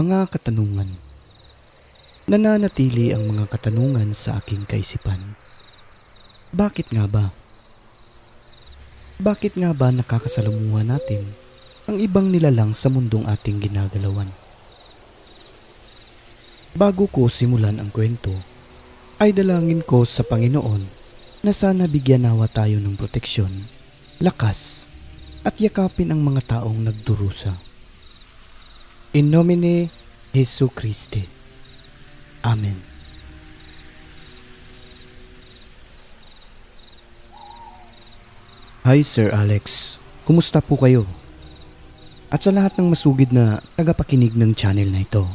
Mga katanungan. Nananatili ang mga katanungan sa aking kaisipan. Bakit nga ba? Bakit nga ba nakakasalamuha natin ang ibang nilalang sa mundong ating ginagalawan? Bago ko simulan ang kwento, ay dalangin ko sa Panginoon na sana bigyan nawa tayo ng proteksyon, lakas, at yakapin ang mga taong nagdurusa. In nomine Jesu Christi. Amen. Hi Sir Alex, kumusta po kayo? At sa lahat ng masugid na tagapakinig ng channel na ito.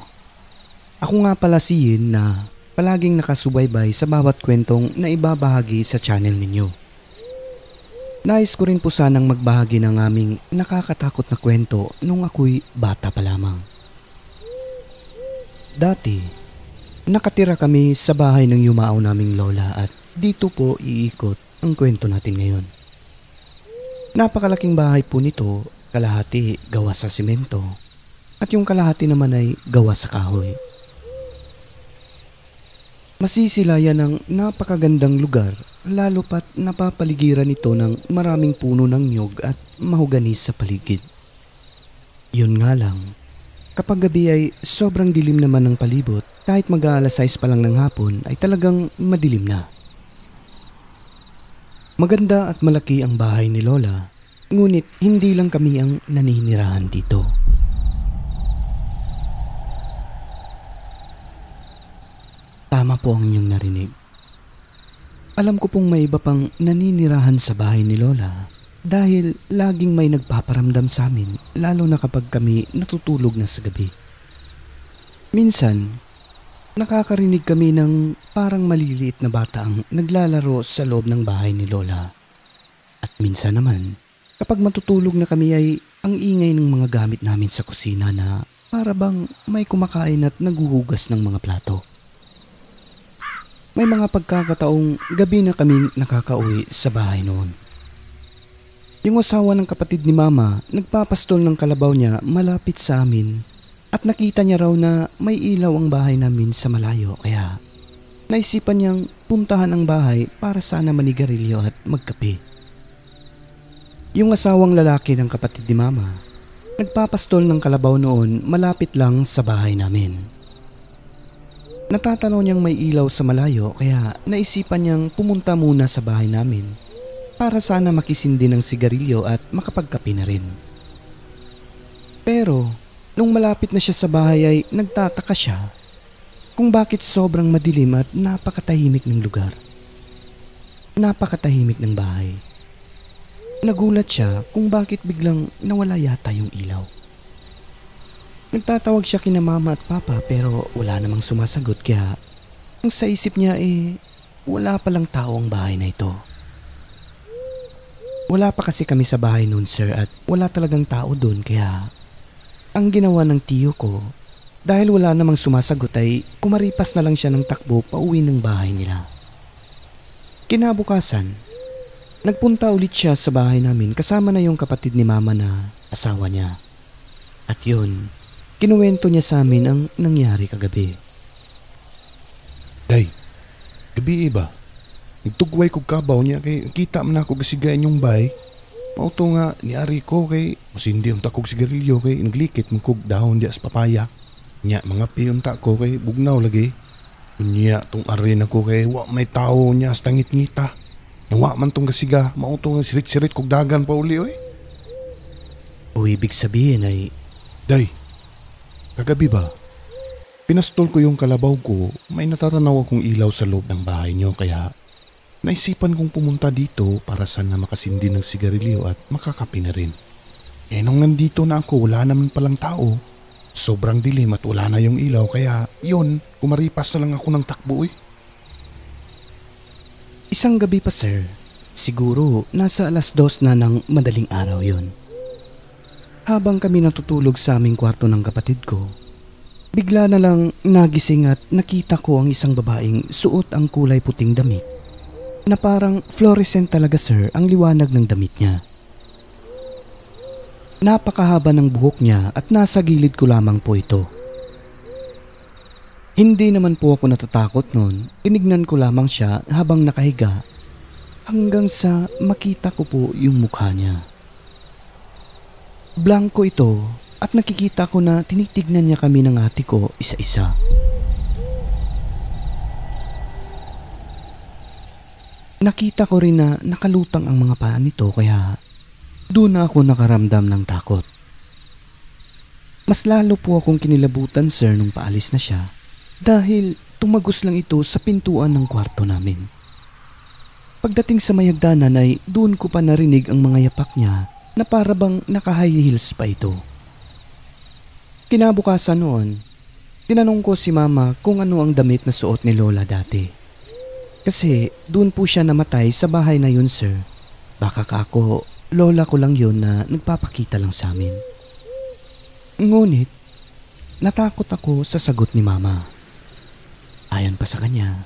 Ako nga pala si Yin na palaging nakasubaybay sa bawat kwentong na ibabahagi sa channel ninyo. Nais ko rin po sanang magbahagi ng aming nakakatakot na kwento nung ako'y bata pa lamang. Dati, nakatira kami sa bahay ng yumao naming lola at dito po iikot ang kwento natin ngayon. Napakalaking bahay po nito, kalahati gawa sa simento at yung kalahati naman ay gawa sa kahoy. Masisilayan ng napakagandang lugar lalo pat napapaligiran ito ng maraming puno ng nyog at mahugani sa paligid. Yun nga lang, kapag gabi ay sobrang dilim naman ng palibot kahit mag-aalas 6 pa lang ng hapon ay talagang madilim na. Maganda at malaki ang bahay ni Lola, ngunit hindi lang kami ang naninirahan dito. Tama po ang inyong narinig. Alam ko pong may iba pang naninirahan sa bahay ni Lola dahil laging may nagpaparamdam sa amin lalo na kapag kami natutulog na sa gabi. Minsan, nakakarinig kami ng parang maliliit na bata ang naglalaro sa loob ng bahay ni Lola. At minsan naman, kapag matutulog na kami ay ang ingay ng mga gamit namin sa kusina na para bang may kumakain at naguhugas ng mga plato. May mga pagkakataong gabi na kami nakakauwi sa bahay noon. Yung asawa ng kapatid ni mama nagpapastol ng kalabaw niya malapit sa amin at nakita niya raw na may ilaw ang bahay namin sa malayo kaya naisipan niyang puntahan ang bahay para sana manigarilyo at magkape. Yung asawang lalaki ng kapatid ni mama nagpapastol ng kalabaw noon malapit lang sa bahay namin. Natatanaw niyang may ilaw sa malayo kaya naisipan niyang pumunta muna sa bahay namin para sana makisindi ng sigarilyo at makapagkape na rin. Pero nung malapit na siya sa bahay ay nagtataka siya kung bakit sobrang madilim at napakatahimik ng lugar. Napakatahimik ng bahay. Nagulat siya kung bakit biglang nawala yata yung ilaw. Nagtatawag siya kina mama at papa pero wala namang sumasagot kaya ang sa isip niya eh wala palang tao ang bahay na ito. Wala pa kasi kami sa bahay noon sir at wala talagang tao doon kaya ang ginawa ng tiyo ko dahil wala namang sumasagot ay kumaripas na lang siya ng takbo pauwi ng bahay nila. Kinabukasan, nagpunta ulit siya sa bahay namin kasama na yung kapatid ni mama na asawa niya. At yun, Kinuwento niya sa amin ang nangyari kagabi. Day, gabi iba. Nagtugway ko kabaw niya kay kita man ako kasigayan yung bay. Mauto nga ni Ari ko kay masindi ang takog sigarilyo kay naglikit mong kog dahon diya sa papaya. Nya mga piyon ta ko kay bugnaw lagi. Unya tong ari na ko kay wa may tao niya sa tangit ngita. Nawa man tong kasiga, mauto nga sirit-sirit kog dagan pa uli oy. O ibig sabihin ay... Day, Kagabi ba? Pinastol ko yung kalabaw ko, may natatanaw akong ilaw sa loob ng bahay niyo kaya naisipan kong pumunta dito para sana makasindi ng sigarilyo at makakapi na rin. Eh nung nandito na ako wala naman palang tao. Sobrang dilim at wala na yung ilaw kaya yun, kumaripas na lang ako ng takbo eh. Isang gabi pa sir, siguro nasa alas dos na ng madaling araw yon. Habang kami natutulog sa aming kwarto ng kapatid ko, bigla na lang nagising at nakita ko ang isang babaeng suot ang kulay puting damit na parang fluorescent talaga sir ang liwanag ng damit niya. Napakahaba ng buhok niya at nasa gilid ko lamang po ito. Hindi naman po ako natatakot noon. Tinignan ko lamang siya habang nakahiga hanggang sa makita ko po yung mukha niya. Blanco ito at nakikita ko na tinitignan niya kami ng ate ko isa-isa. Nakita ko rin na nakalutang ang mga paa nito kaya doon na ako nakaramdam ng takot. Mas lalo po akong kinilabutan sir nung paalis na siya dahil tumagos lang ito sa pintuan ng kwarto namin. Pagdating sa mayagdanan ay doon ko pa narinig ang mga yapak niya na parabang naka-high heels pa ito. Kinabukasan noon, tinanong ko si mama kung ano ang damit na suot ni Lola dati. Kasi doon po siya namatay sa bahay na yun sir. Baka kako, lola ko lang yun na nagpapakita lang sa amin. Ngunit, natakot ako sa sagot ni mama. Ayon pa sa kanya,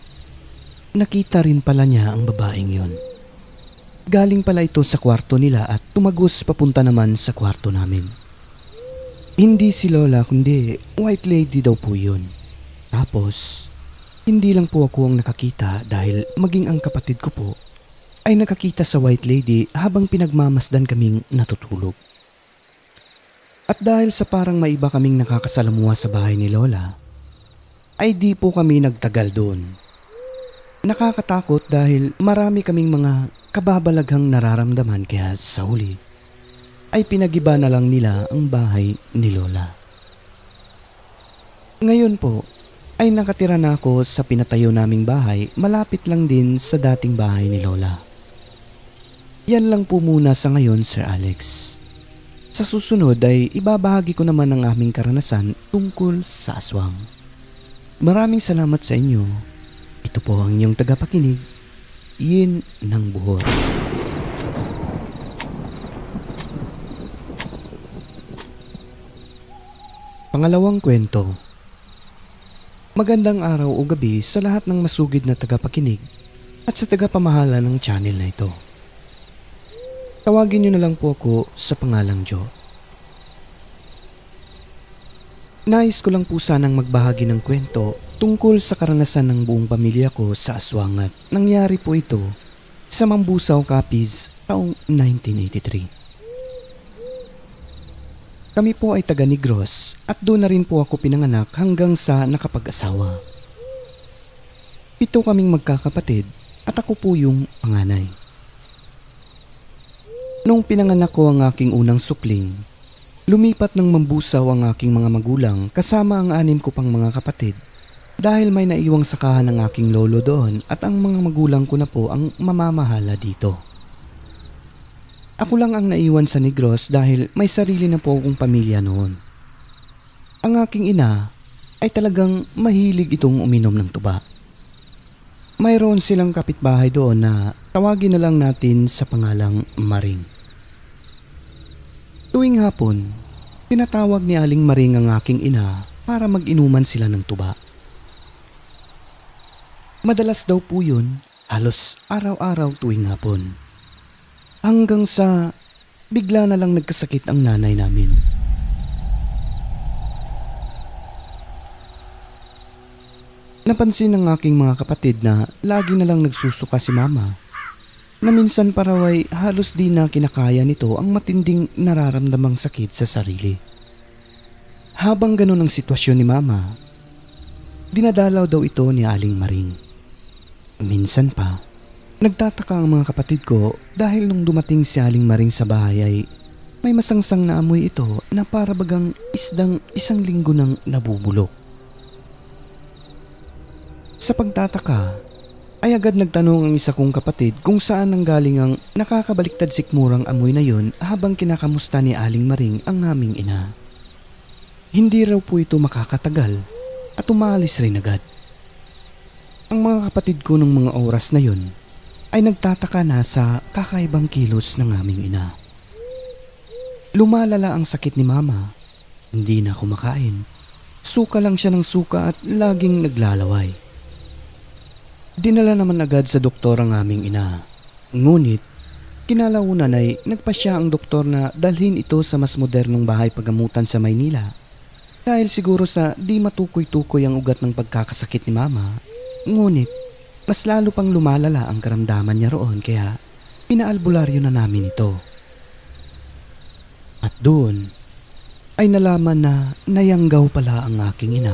nakita rin pala niya ang babaeng yon. Galing pala ito sa kwarto nila at tumagos papunta naman sa kwarto namin. Hindi si Lola kundi white lady daw po yun. Tapos, hindi lang po ako ang nakakita dahil maging ang kapatid ko po ay nakakita sa white lady habang pinagmamasdan kaming natutulog. At dahil sa parang maiba kaming nakakasalamuha sa bahay ni Lola, ay di po kami nagtagal doon. Nakakatakot dahil marami kaming mga kababalaghang nararamdaman kaya sa huli ay pinagiba na lang nila ang bahay ni Lola. Ngayon po ay nakatira na ako sa pinatayo naming bahay malapit lang din sa dating bahay ni Lola. Yan lang po muna sa ngayon Sir Alex. Sa susunod ay ibabahagi ko naman ang aming karanasan tungkol sa aswang. Maraming salamat sa inyo. Ito po ang inyong tagapakinig. Yin ng buhor. Pangalawang kwento. Magandang araw o gabi sa lahat ng masugid na tagapakinig at sa tagapamahala ng channel na ito. Tawagin niyo na lang po ako sa pangalang Joe. Nais ko lang po sanang magbahagi ng kwento tungkol sa karanasan ng buong pamilya ko sa aswangat. Nangyari po ito sa Mambusaw, Capiz taong 1983. Kami po ay taga Negros at doon na rin po ako pinanganak hanggang sa nakapag-asawa. Pito kaming magkakapatid at ako po yung panganay. Nung pinanganak ko ang aking unang supling, Lumipat ng mambusaw ang aking mga magulang kasama ang anim ko pang mga kapatid dahil may naiwang sakahan ng aking lolo doon at ang mga magulang ko na po ang mamamahala dito. Ako lang ang naiwan sa Negros dahil may sarili na po akong pamilya noon. Ang aking ina ay talagang mahilig itong uminom ng tuba. Mayroon silang kapitbahay doon na tawagin na lang natin sa pangalang Maring. Tuwing hapon, pinatawag ni Aling Maring ang aking ina para mag-inuman sila ng tuba. Madalas daw po yun, halos araw-araw tuwing hapon. Hanggang sa bigla na lang nagkasakit ang nanay namin. Napansin ng aking mga kapatid na lagi na lang nagsusuka si mama na minsan paraway halos di na kinakaya nito ang matinding nararamdamang sakit sa sarili. Habang ganun ang sitwasyon ni mama, dinadalaw daw ito ni Aling Maring. Minsan pa, nagtataka ang mga kapatid ko dahil nung dumating si Aling Maring sa bahay ay may masangsang na amoy ito na para bagang isdang isang linggo nang nabubulok. Sa pagtataka, ay agad nagtanong ang isa kong kapatid kung saan nanggaling ang nakakabaliktad sikmurang amoy na yon habang kinakamusta ni Aling Maring ang aming ina. Hindi raw po ito makakatagal at umalis rin agad. Ang mga kapatid ko ng mga oras na yon ay nagtataka na sa kakaibang kilos ng aming ina. Lumalala ang sakit ni mama. Hindi na kumakain. Suka lang siya ng suka at laging naglalaway. Dinala naman agad sa doktor ang aming ina. Ngunit, kinalaunan ay nagpasya ang doktor na dalhin ito sa mas modernong bahay pagamutan sa Maynila Dahil siguro sa di matukoy-tukoy ang ugat ng pagkakasakit ni mama, ngunit mas lalo pang lumalala ang karamdaman niya roon kaya pinaalbularyo na namin ito. At doon ay nalaman na nayanggaw pala ang aking ina.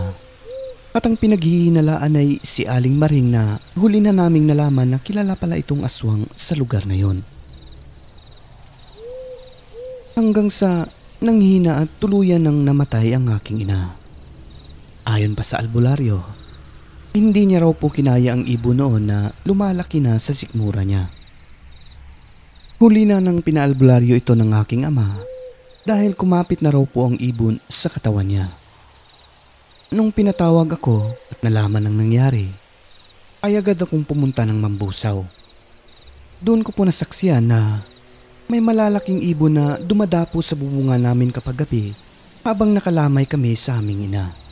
At ang pinaghihinalaan ay si Aling Maring na huli na naming nalaman na kilala pala itong aswang sa lugar na yon. Hanggang sa nanghina at tuluyan ng namatay ang aking ina. Ayon pa sa albularyo, hindi niya raw po kinaya ang ibon noon na lumalaki na sa sikmura niya. Huli na ng pinaalbularyo ito ng aking ama dahil kumapit na raw po ang ibon sa katawan niya. Nung pinatawag ako at nalaman ang nangyari, ay agad akong pumunta ng mambusaw. Doon ko po nasaksiyan na may malalaking ibon na dumadapo sa bubunga namin kapag gabi habang nakalamay kami sa aming ina.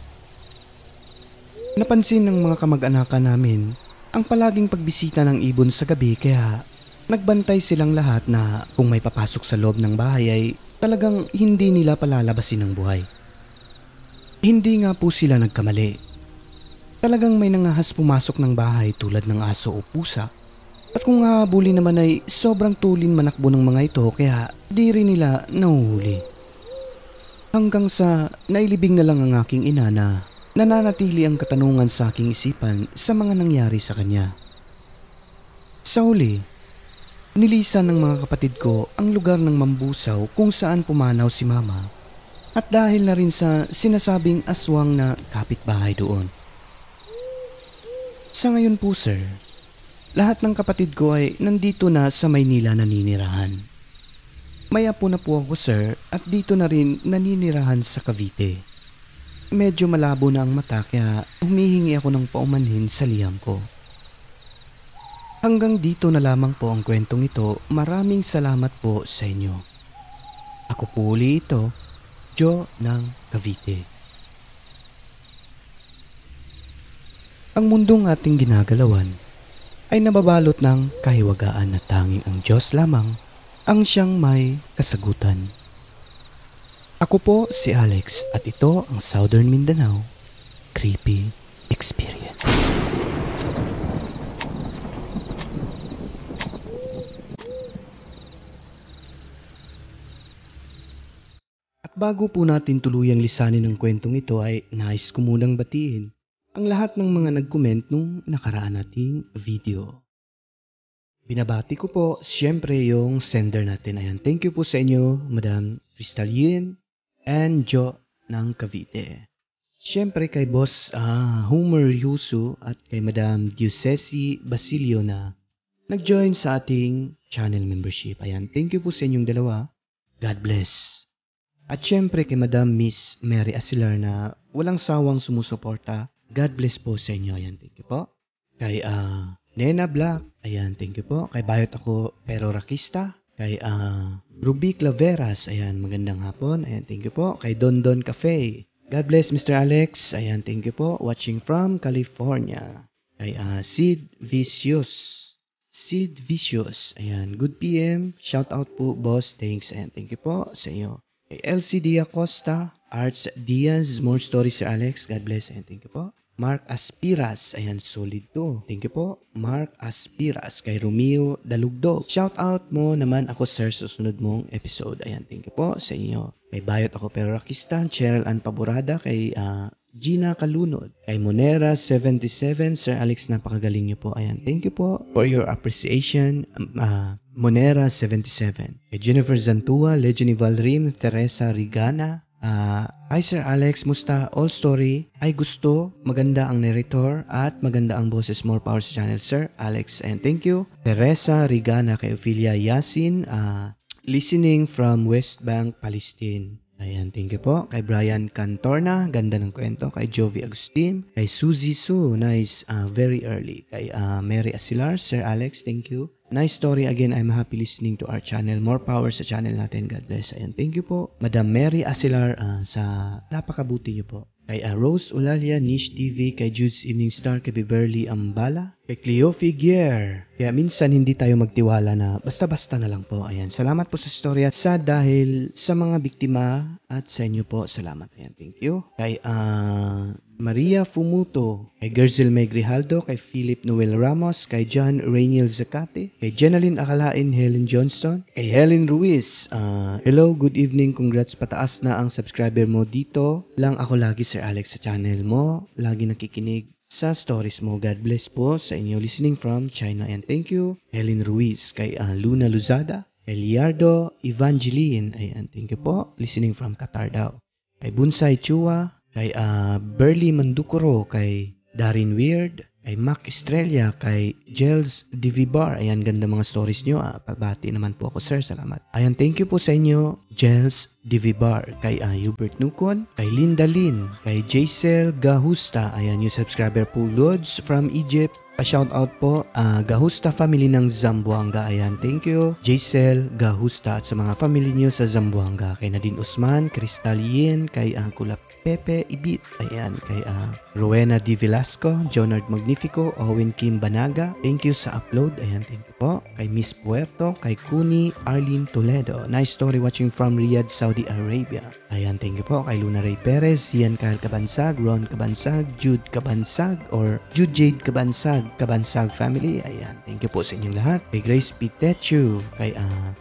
Napansin ng mga kamag-anakan namin ang palaging pagbisita ng ibon sa gabi kaya nagbantay silang lahat na kung may papasok sa loob ng bahay ay talagang hindi nila palalabasin ng buhay. Hindi nga po sila nagkamali. Talagang may nangahas pumasok ng bahay tulad ng aso o pusa. At kung hahabulin naman ay sobrang tulin manakbo ng mga ito kaya di rin nila nahuhuli. Hanggang sa nailibing na lang ang aking ina na nananatili ang katanungan sa aking isipan sa mga nangyari sa kanya. Sa huli, nilisan ng mga kapatid ko ang lugar ng mambusaw kung saan pumanaw si mama at dahil na rin sa sinasabing aswang na kapitbahay doon. Sa ngayon po sir, lahat ng kapatid ko ay nandito na sa Maynila naninirahan. May apo na po ako sir at dito na rin naninirahan sa Cavite. Medyo malabo na ang mata kaya humihingi ako ng paumanhin sa liyam ko. Hanggang dito na lamang po ang kwentong ito. Maraming salamat po sa inyo. Ako po uli ito, Joe ng Cavite. Ang mundong ating ginagalawan ay nababalot ng kahiwagaan na tanging ang Diyos lamang ang siyang may kasagutan. Ako po si Alex at ito ang Southern Mindanao Creepy Experience. Bago po natin tuluyang lisanin ang kwentong ito ay nais ko munang batiin ang lahat ng mga nag-comment nung nakaraan nating video. Binabati ko po siyempre yung sender natin. Ayan, thank you po sa inyo, Madam Crystal Yin and Jo ng Cavite. Siyempre kay Boss uh, Homer Yusu at kay Madam Diocesi Basilio na nag-join sa ating channel membership. Ayan, thank you po sa inyong dalawa. God bless. At syempre kay Madam Miss Mary Asilar na walang sawang sumusuporta. God bless po sa inyo. Ayan, thank you po. Kay uh, Nena Black, ayan, thank you po. Kay Bayot ako pero Rakista. Kay uh, Ruby Claveras, ayan, magandang hapon. Ayan, thank you po. Kay Don Don Cafe. God bless Mr. Alex. Ayan, thank you po. Watching from California. Kay uh, Sid Vicious. Sid Vicious. Ayan, good PM. Shout out po, boss. Thanks and thank you po sa iyo. LCD Acosta, Arts Diaz, more stories Sir Alex. God bless and thank you po. Mark Aspiras, ayan, solid to. Thank you po. Mark Aspiras, kay Romeo Dalugdo. Shout out mo naman ako sir susunod mong episode. Ayan, thank you po sa inyo. Kay Bayot ako pero Rakistan, Cheryl Ann Paborada, kay uh, Gina Kalunod. Kay Monera77, Sir Alex, napakagaling niyo po. Ayan, thank you po for your appreciation. Uh, Monera77. Kay Jennifer Zantua, Legend Valrim, Teresa Rigana, Uh, hi Sir Alex, musta? All story ay gusto, maganda ang narrator at maganda ang boses more power sa channel Sir Alex and thank you. Teresa Rigana kay Ophelia Yasin, uh, listening from West Bank, Palestine. Ayan, thank you po. Kay Brian Cantorna, ganda ng kwento. Kay Jovi Agustin. Kay Suzy Su, nice, uh, very early. Kay uh, Mary Asilar, Sir Alex, thank you. Nice story again. I'm happy listening to our channel. More power sa channel natin. God bless. Ayan, thank you po. Madam Mary Asilar uh, sa napakabuti niyo po. Kay uh, Rose Ulalia, Niche TV, kay Jude's Evening Star, kay Beverly Ambala, kay Cleo Figuer. Kaya minsan hindi tayo magtiwala na basta-basta na lang po. Ayan, salamat po sa storya sa dahil sa mga biktima at sa inyo po. Salamat. Ayan, thank you. Kay uh, Maria Fumuto, kay Gerzel May Grijaldo, kay Philip Noel Ramos, kay John Rainiel Zacate, kay Jenaline Akalain Helen Johnston, kay Helen Ruiz. Uh, hello, good evening, congrats pataas na ang subscriber mo dito. Lang ako lagi Sir Alex sa channel mo. Lagi nakikinig sa stories mo. God bless po sa inyo listening from China and thank you Helen Ruiz, kay uh, Luna Luzada, kay Liardo Evangeline, ayan, thank you po, listening from Qatar daw. Kay Bunsay Chua, kay uh, Burley Mandukuro, kay Darin Weird, kay Mac Estrella, kay Gels Divibar. Ayan, ganda mga stories nyo. Ah, pabati naman po ako, sir. Salamat. Ayan, thank you po sa inyo, Gels Divibar, kay uh, Hubert Nukon, kay Linda Lin, kay Jaisel Gahusta. Ayan, yung subscriber po, Lods from Egypt. Pa-shout out po, uh, Gahusta family ng Zamboanga. Ayan, thank you. Jaisel Gahusta at sa mga family niyo sa Zamboanga. Kay Nadine Usman, Crystal Yin, kay uh, Kulap Pepe Ibit. Ayan, kay uh, Rowena Di Velasco, Jonard Magnifico, Owen Kim Banaga. Thank you sa upload. Ayan, thank you po. Kay Miss Puerto, kay Kuni Arlene Toledo. Nice story watching from Riyadh, Saudi Arabia. Ayan, thank you po. Kay Luna Ray Perez, Ian Kyle Kabansag, Ron Kabansag, Jude Kabansag, or Jude Jade Kabansag, Kabansag family. Ayan, thank you po sa inyong lahat. Kay Grace Pitechu, kay uh,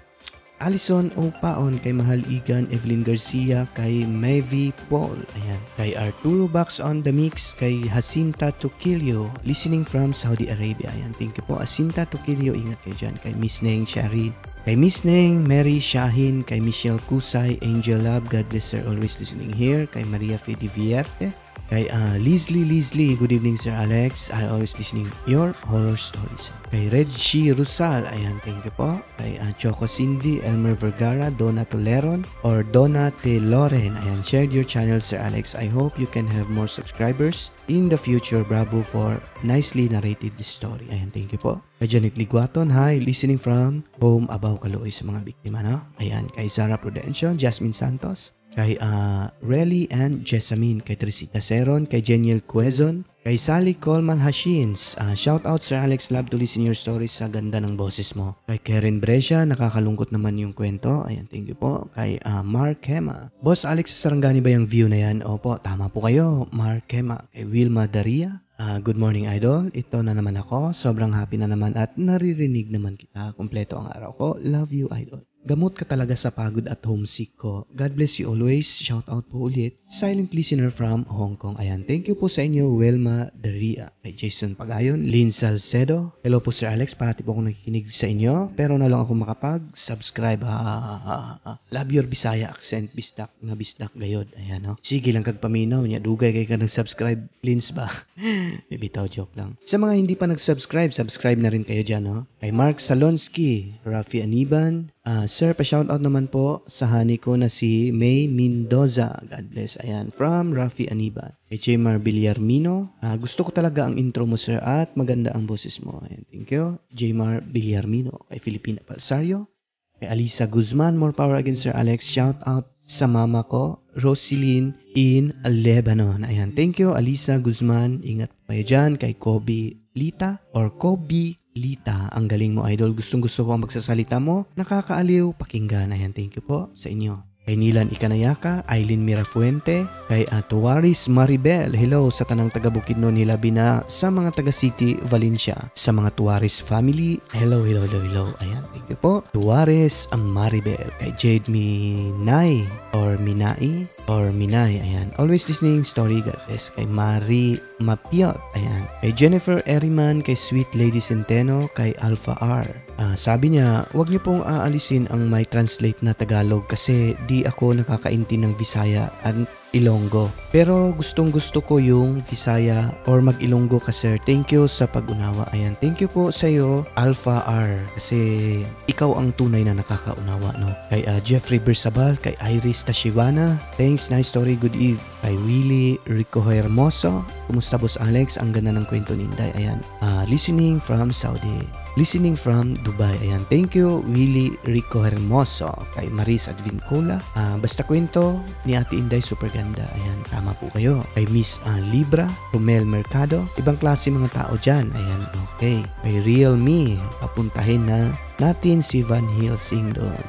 Alison Opaon, kay Mahal Igan, Evelyn Garcia, kay Mevi Paul, ayan, kay Arturo Bax on the mix, kay Jacinta Tukilio, listening from Saudi Arabia, ayan, thank you po, Jacinta Tukilio, ingat kayo dyan, kay Miss Neng Sharid, kay Miss Neng, Mary Shahin, kay Michelle Kusay, Angel Love, God bless her, always listening here, kay Maria Fede Vierte, Kay uh, Leslie Leslie, good evening Sir Alex. I always listening your horror stories. Kay Reggie Rusal, ayan, thank you po. Kay uh, Choco Cindy, Elmer Vergara, Donna Toleron, or Donna Teloren. Ayan, shared your channel Sir Alex. I hope you can have more subscribers in the future. Bravo for nicely narrated this story. Ayan, thank you po. Kay Janet Liguaton, hi, listening from home about Kaloy sa mga biktima, no? Ayan, kay Sarah Prudencio, Jasmine Santos, kay uh, Relly and Jessamine, kay Trisita Seron, kay Jeniel Quezon, kay Sally Coleman Hashins. Uh, shout out Sir Alex, love to listen your stories sa ganda ng boses mo. Kay Karen Brescia, nakakalungkot naman yung kwento. Ayan, thank you po. Kay uh, Mark Hema. Boss Alex, sa Sarangani ba yung view na yan? Opo, tama po kayo. Mark Hema. Kay Wilma Daria. Uh, good morning idol, ito na naman ako, sobrang happy na naman at naririnig naman kita, kompleto ang araw ko, love you idol. Gamot ka talaga sa pagod at homesick ko. God bless you always. Shout out po ulit. Silent listener from Hong Kong. Ayan, thank you po sa inyo, Welma Daria. Kay Jason Pagayon, Lynn Salcedo. Hello po Sir Alex, parati po akong nakikinig sa inyo. Pero na lang ako makapag-subscribe. Ha, ha, ha, ha. Love your Bisaya accent, bistak na bistak gayod. Ayan, no? Sige lang kagpaminaw niya. Dugay kay ka nag-subscribe. Lins ba? Bibitaw joke lang. Sa mga hindi pa nag-subscribe, subscribe na rin kayo dyan, no? Kay Mark Salonsky, Rafi Aniban, Uh, sir, pa-shoutout naman po sa honey ko na si May Mendoza. God bless. Ayan, from Rafi Aniba. Jmar Villarmino. Uh, gusto ko talaga ang intro mo, sir, at maganda ang boses mo. Ayan, thank you. Jmar Villarmino. Kay Filipina Palsario. Kay Alisa Guzman. More power again, Sir Alex. Shout out sa mama ko, Rosilyn in Lebanon. Ayan, thank you, Alisa Guzman. Ingat kayo dyan. Kay Kobe Lita or Kobe Lita, ang galing mo idol. Gustong gusto ko ang magsasalita mo. Nakakaaliw, pakinggan. Ayan, thank you po sa inyo. Kay Nilan Ikanayaka, Aileen Mirafuente, kay Atuaris Maribel, hello sa tanang taga Bukidnon Hilabina, sa mga taga City, Valencia, sa mga Tuaris family, hello, hello, hello, hello. Ayan, thank you po. Tuaris Maribel, kay Jade Minay, or Minai, or Minay, ayan. Always listening story, God bless. Kay Marie Mapiot, ayan. Kay Jennifer Eriman, kay Sweet Lady Centeno, kay Alpha R, Uh, sabi niya, huwag niyo pong aalisin ang my translate na Tagalog kasi di ako nakakainti ng Visaya at Ilonggo. Pero gustong gusto ko yung Visaya or mag-Ilonggo ka sir. Thank you sa pag-unawa. Ayan, thank you po sa iyo Alpha R kasi ikaw ang tunay na nakakaunawa no. Kay uh, Jeffrey Bersabal, kay Iris Tashivana, thanks, nice story, good eve. Kay Willie Rico Hermoso, kumusta boss Alex? Ang ganda ng kwento ni Inday. Ayan, ah, listening from Saudi. Listening from Dubai. Ayan, thank you Willie Rico Hermoso. Kay Maris Advincola. Ah, basta kwento ni Ate Inday super ganda. Ayan, tama po kayo. Kay Miss ah, Libra, Romel Mercado. Ibang klase mga tao dyan. Ayan, okay. Kay Real Me, papuntahin na natin si Van Helsing doon.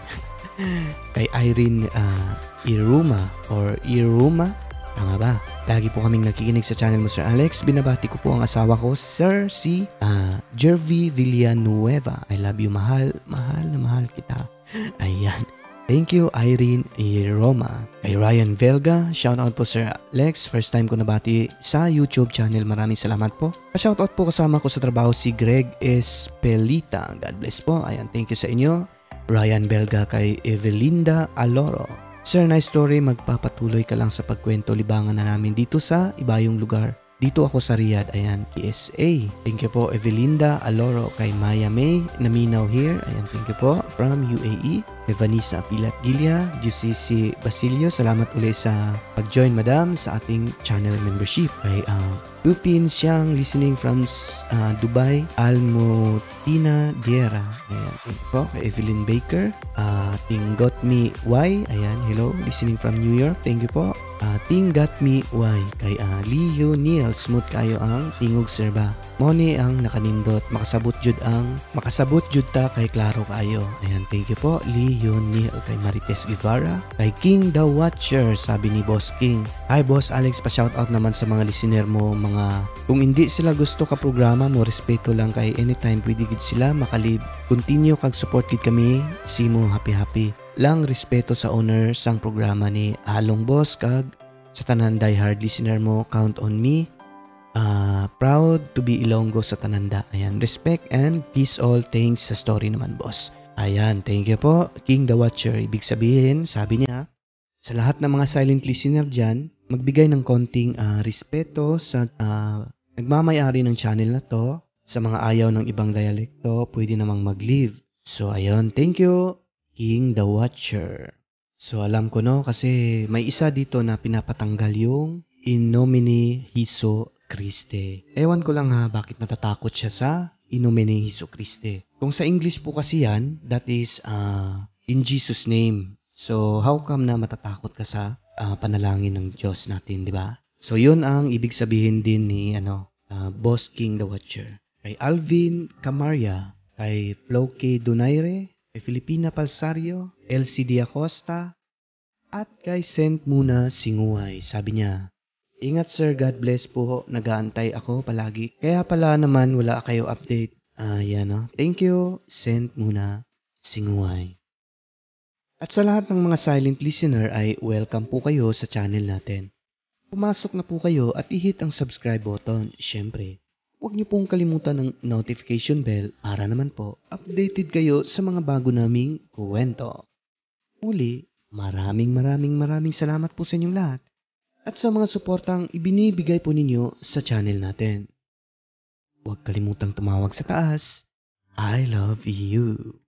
Kay Irene ah, Iruma or Iruma. Tama ba? Lagi po kaming nakikinig sa channel mo, Sir Alex. Binabati ko po ang asawa ko, Sir si ah, Jervy Villanueva. I love you, mahal. Mahal na mahal kita. Ayan. Thank you, Irene Iroma. Kay Ryan Velga, shoutout po Sir Alex. First time ko nabati sa YouTube channel. Maraming salamat po. Shoutout po kasama ko sa trabaho si Greg Espelita. God bless po. Ayan, thank you sa inyo. Ryan Belga kay Evelinda Aloro. Sir, nice story. Magpapatuloy ka lang sa pagkwento. Libangan na namin dito sa ibayong lugar. Dito ako sa Riyadh. Ayan, PSA. Thank you po, Evelinda Aloro. Kay Maya May, Naminaw here. Ayan, thank you po. From UAE. Kay Vanessa Pilat Gilia. GCC Basilio. Salamat ulit sa pag-join, madam, sa ating channel membership. Kay uh, Lupin siyang listening from uh, Dubai. Almutina Diera. Ayan, you po. Kay Evelyn Baker. Uh, Ting Got Me Y. Ayan, hello. Listening from New York. Thank you po. Uh, Ting Got Me Y. Kay uh, Leo Neil. Smooth kayo ang tingog serba. Moni ang nakanindot. Makasabot jud ang makasabot jud ta kay klaro kayo. Ayan, thank you po. Leo Neil. Kay Marites Guevara. Kay King the Watcher. Sabi ni Boss King. Hi Boss Alex, pa-shoutout naman sa mga listener mo. Mga kung hindi sila gusto ka programa mo, respeto lang kay anytime pwede gid sila makalib. Continue kag support gid kami. Simo happy happy lang respeto sa owner sang programa ni Along Boss kag sa tanan diehard listener mo count on me uh, proud to be Ilonggo sa Tananda ayan respect and peace all thanks sa story naman boss ayan thank you po. King the Watcher ibig sabihin sabi niya sa lahat ng mga silent listener dyan magbigay ng konting uh, respeto sa uh, nagmamayari ng channel na to. Sa mga ayaw ng ibang dialekto pwede namang mag-leave. So ayun thank you King the Watcher. So alam ko no kasi may isa dito na pinapatanggal yung in nomine Hiso Christe. Ewan ko lang ha bakit natatakot siya sa in nomine Hiso Christe. Kung sa English po kasi yan, that is uh, in Jesus name. So how come na matatakot ka sa uh, panalangin ng Diyos natin, di ba? So yun ang ibig sabihin din ni ano, uh, Boss King the Watcher. Kay Alvin Camarya, kay Floke Donaire, kay Filipina Palsario, LCD Acosta, at kay Sent Muna Singuay. Sabi niya, Ingat sir, God bless po. Nagaantay ako palagi. Kaya pala naman wala kayo update. Ah, uh, yan no. Thank you, Sent Muna Singuay. At sa lahat ng mga silent listener ay welcome po kayo sa channel natin. Pumasok na po kayo at i-hit ang subscribe button, syempre. Huwag niyo pong kalimutan ng notification bell para naman po updated kayo sa mga bago naming kwento. Muli, maraming maraming maraming salamat po sa inyong lahat at sa mga suportang ibinibigay po ninyo sa channel natin. Huwag kalimutang tumawag sa taas. I love you.